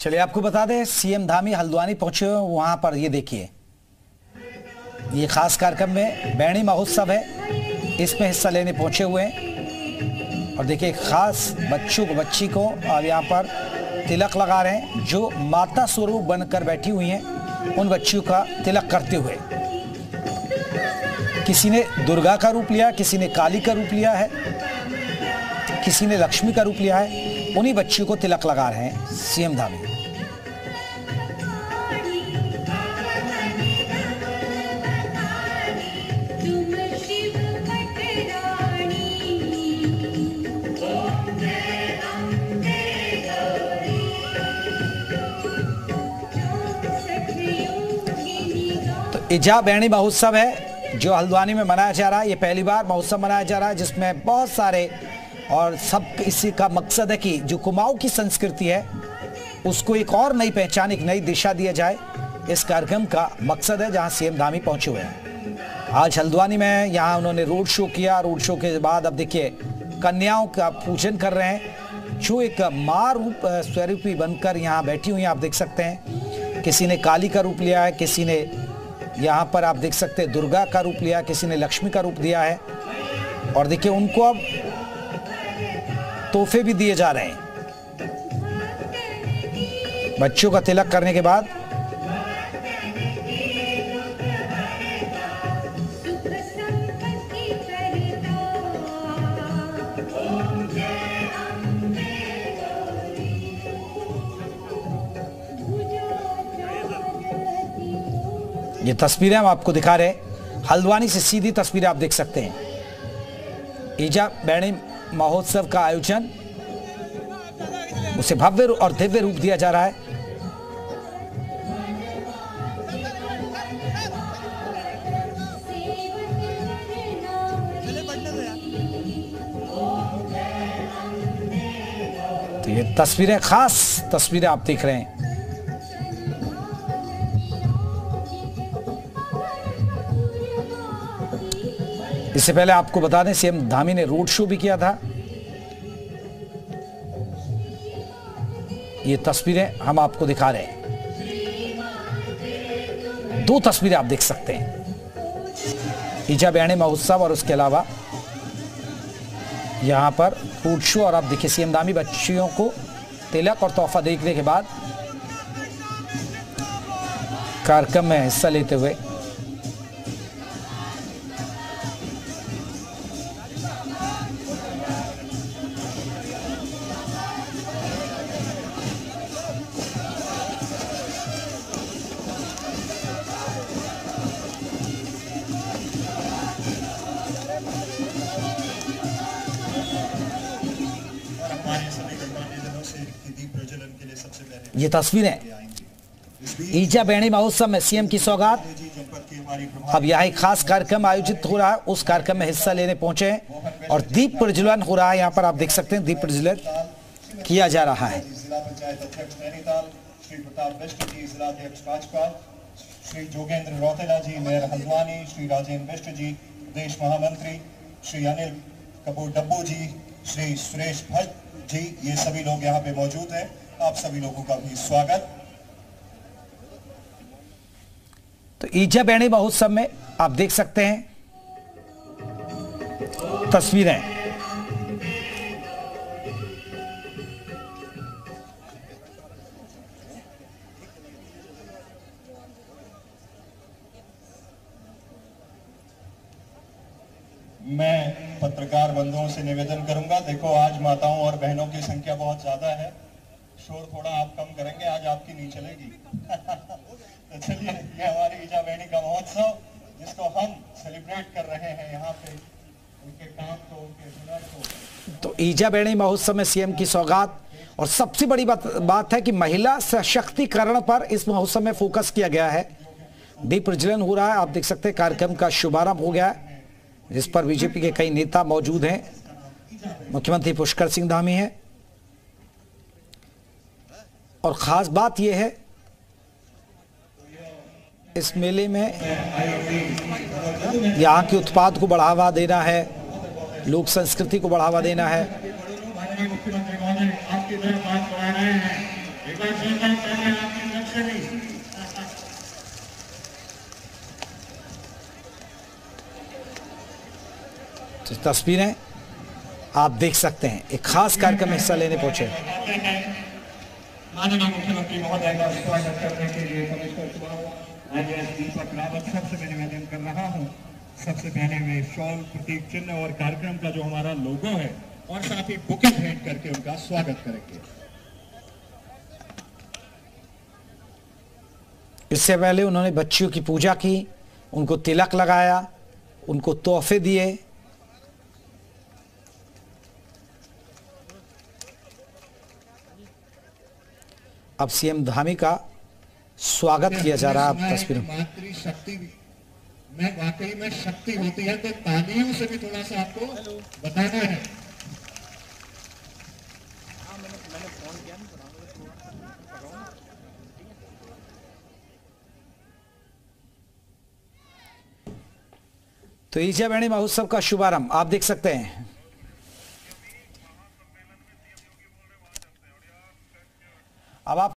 चलिए आपको बता दें, सीएम धामी हल्द्वानी पहुँचे वहाँ पर ये देखिए। ये खास कार्यक्रम में बैणी महोत्सव है, इसमें हिस्सा लेने पहुँचे हुए हैं। और देखिए, खास बच्चों को, बच्ची को अब यहाँ पर तिलक लगा रहे हैं, जो माता स्वरूप बनकर बैठी हुई हैं, उन बच्चियों का तिलक करते हुए। किसी ने दुर्गा का रूप लिया, किसी ने काली का रूप लिया है, किसी ने लक्ष्मी का रूप लिया है, उन्हीं बच्चियों को तिलक लगा रहे हैं, सीएम धामी। इजा बैणी महोत्सव है, जो हल्द्वानी में मनाया जा रहा है। ये पहली बार महोत्सव मनाया जा रहा है, जिसमें बहुत सारे और सब इसी का मकसद है कि जो कुमाऊं की संस्कृति है, उसको एक और नई पहचान, एक नई दिशा दिया जाए। इस कार्यक्रम का मकसद है, जहाँ सीएम धामी पहुँचे हुए हैं। आज हल्द्वानी में यहाँ उन्होंने रोड शो किया। रोड शो के बाद अब देखिए, कन्याओं का पूजन कर रहे हैं। जो एक माँ रूप, स्वरूपी बनकर यहाँ बैठी हुई हैं, आप देख सकते हैं। किसी ने काली का रूप लिया है, किसी ने यहाँ पर आप देख सकते हैं, दुर्गा का रूप लिया, किसी ने लक्ष्मी का रूप दिया है। और देखिए, उनको अब तोहफे भी दिए जा रहे हैं। बच्चों का तिलक करने के बाद ये तस्वीरें हम आपको दिखा रहे हैं। हल्द्वानी से सीधी तस्वीरें आप देख सकते हैं। ईजा बैणी महोत्सव का आयोजन। उसे भव्य और दिव्य रूप दिया जा रहा है। तो ये तस्वीरें, खास तस्वीरें आप देख रहे हैं। इससे पहले आपको बता दें, सीएम धामी ने रोड शो भी किया था। ये तस्वीरें हम आपको दिखा रहे हैं। दो तस्वीरें आप देख सकते हैं। ईजा बयाने महोत्सव और उसके अलावा यहाँ पर रोड शो, और आप देखिए सीएम धामी बच्चियों को तिलक और तोहफा देखने के बाद कार्यक्रम में हिस्सा लेते हुए ये तस्वीरें। ईजा बेणी महोत्सव में सीएम की सौगात। अब यहाँ एक खास कार्यक्रम आयोजित हो रहा है। उस कार्यक्रम में हिस्सा लेने पहुँचे हैं और दीप प्रज्वलन हो रहा है। यहाँ पर आप देख सकते हैं दीप प्रज्वलन किया जा रहा है। श्री जोगेंद्र रौतेला जी, मेयर हल्द्वानी, श्री राजेंद्र मिश्र जी, प्रदेश महामंत्री, श्री अनिल कपूर डब्बू जी, श्री सुरेश भट्ट जी, ये सभी लोग यहाँ पे मौजूद हैं। आप सभी लोगों का भी स्वागत। तो ईजा बहुत महोत्सव में आप देख सकते हैं तस्वीरें। मैं पत्रकार बंधुओं से निवेदन करूँगा, देखो आज माताओं और बहनों की संख्या बहुत ज़्यादा है। शोर थोड़ा आप कम करेंगे, आज आपकी नहीं चलेगी। तो चलिए, ये हमारी ईजा बहनी का महोत्सव, जिसको हम सेलिब्रेट कर रहे हैं यहाँ पे, उनके काम को, उनके हुनर को। तो ईजा बैणी महोत्सव में सीएम की सौगात, और सबसे बड़ी बात बात है कि महिला सशक्तिकरण पर इस महोत्सव में फोकस किया गया है। दीप प्रज्वलन हो रहा है, आप देख सकते हैं, कार्यक्रम का शुभारंभ हो गया है। जिस पर बीजेपी के कई नेता मौजूद हैं। मुख्यमंत्री पुष्कर सिंह धामी हैं। और खास बात यह है, इस मेले में यहाँ के उत्पाद को बढ़ावा देना है, लोक संस्कृति को बढ़ावा देना है। मुख्यमंत्री महोदय तरफ़ बात रहे हैं एक आशीर्वाद पहले आपकी तरफ़ से नहीं तो तस्वीरें आप देख सकते हैं। एक खास कार्यक्रम में हिस्सा लेने पहुँचे। आते माननीय मुख्यमंत्री महोदय का स्वागत करने के लिए कमिश्नर चुनाव दीपक रावत सबसे मैं निवेदन कर रहा हूँ। सबसे पहले वे शॉल प्रतीक चिन्ह और कार्यक्रम का जो हमारा लोगो है और साथ ही बुके भेंट करके उनका स्वागत करेंगे। इससे पहले उन्होंने बच्चियों की पूजा की उनको तिलक लगाया उनको तोहफे दिए अब सीएम धामी का स्वागत किया जा रहा है आप तस्वीरों में। मातृ शक्ति में वाकई में शक्ति होती है तो तालियों से भी थोड़ा सा आपको बताना है। तो ईजा बैणी महोत्सव का शुभारंभ आप देख सकते हैं। अब आप